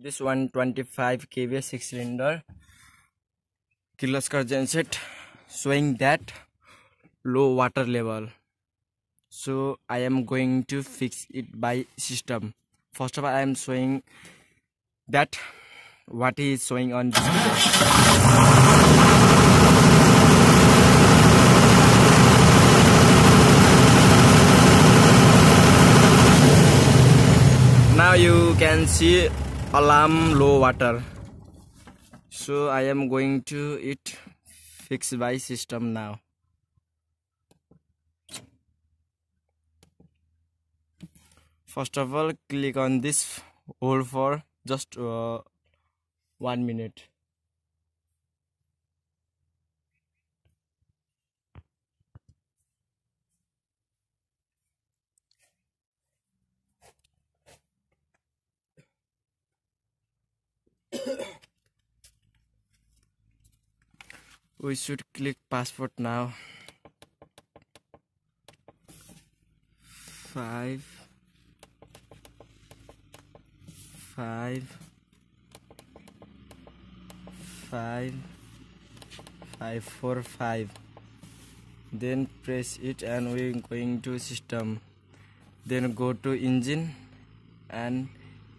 this 125 kVA 6 cylinder. Kirloskar genset showing that low water level. So I am going to fix it by system. First of all I am showing that what is showing on this now you can see alarm low water so I am going to it fix by system now first of all click on this hole for just uh, one minute we should click passport now. Five. Five. Five. Five four five. Then press it and we're going to system. Then go to engine and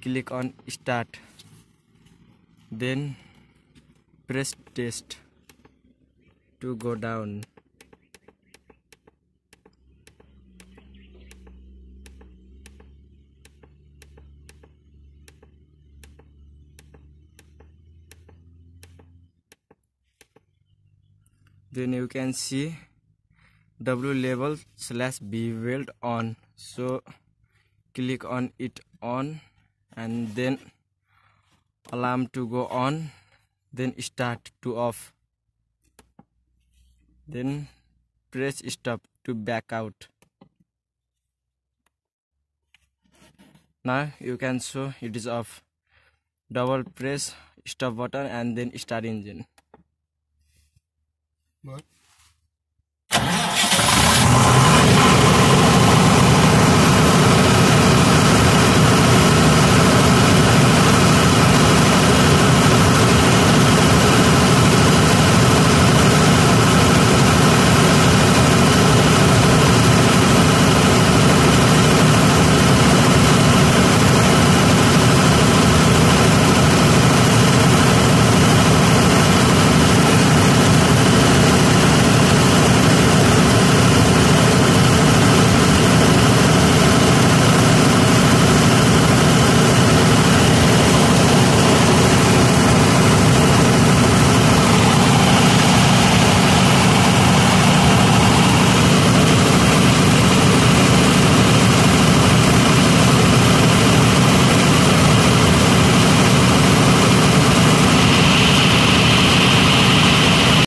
click on start. Then press test to go down. Then you can see w level slash b weld on. So click on it on and then alarm to go on then start to off then press stop to back out now you can show it is off double press stop button and then start engine What?